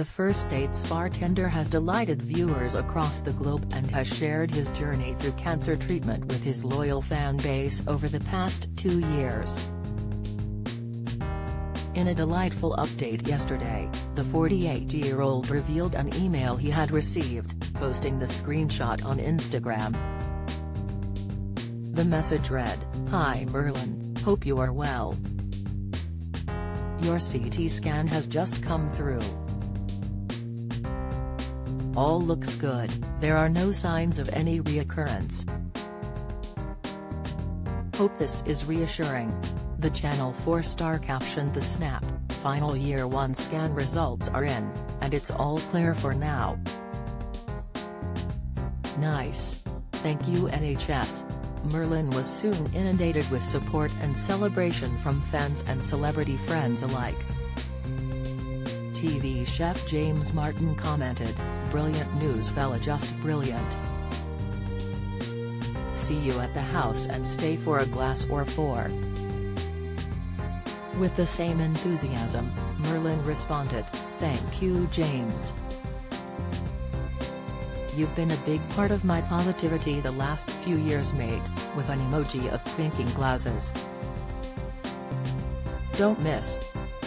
The First Dates bartender has delighted viewers across the globe and has shared his journey through cancer treatment with his loyal fan base over the past two years. In a delightful update yesterday, the 48-year-old revealed an email he had received, posting the screenshot on Instagram. The message read, Hi Merlin, hope you are well. Your CT scan has just come through. All looks good, there are no signs of any reoccurrence. Hope this is reassuring. The Channel 4 star captioned the snap, final year 1 scan results are in, and it's all clear for now. Nice. Thank you NHS. Merlin was soon inundated with support and celebration from fans and celebrity friends alike. TV chef James Martin commented, Brilliant news fella just brilliant. See you at the house and stay for a glass or four. With the same enthusiasm, Merlin responded, Thank you James. You've been a big part of my positivity the last few years mate, with an emoji of clinking glasses. Don't miss.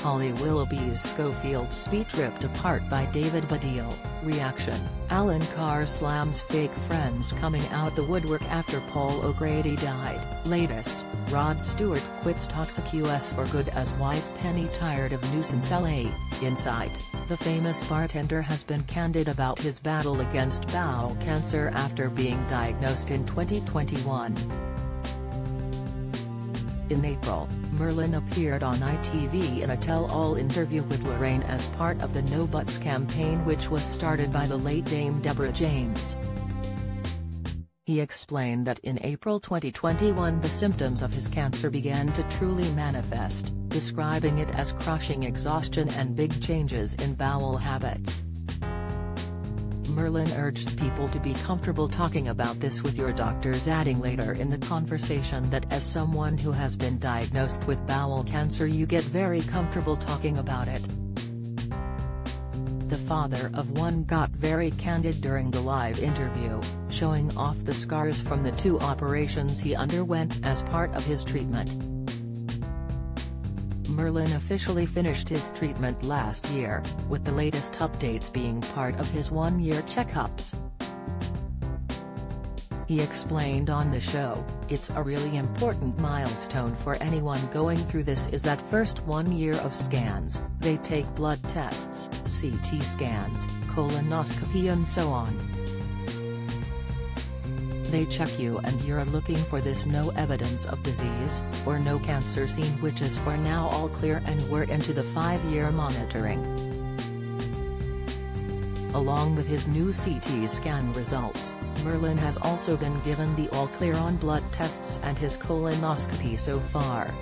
Holly Willoughby's Schofield speech ripped apart by David Baddiel, reaction, Alan Carr slams fake friends coming out the woodwork after Paul O'Grady died, latest, Rod Stewart quits Toxic US for good as wife Penny tired of nuisance LA, Insight, the famous bartender has been candid about his battle against bowel cancer after being diagnosed in 2021. In April, Merlin appeared on ITV in a tell-all interview with Lorraine as part of the No Butts campaign which was started by the late Dame Deborah James. He explained that in April 2021 the symptoms of his cancer began to truly manifest, describing it as crushing exhaustion and big changes in bowel habits. Merlin urged people to be comfortable talking about this with your doctors adding later in the conversation that as someone who has been diagnosed with bowel cancer you get very comfortable talking about it. The father of one got very candid during the live interview, showing off the scars from the two operations he underwent as part of his treatment. Merlin officially finished his treatment last year, with the latest updates being part of his one-year checkups. He explained on the show, it's a really important milestone for anyone going through this is that first one year of scans, they take blood tests, CT scans, colonoscopy and so on they check you and you're looking for this no evidence of disease, or no cancer seen which is for now all clear and we're into the 5-year monitoring. Along with his new CT scan results, Merlin has also been given the all clear on blood tests and his colonoscopy so far.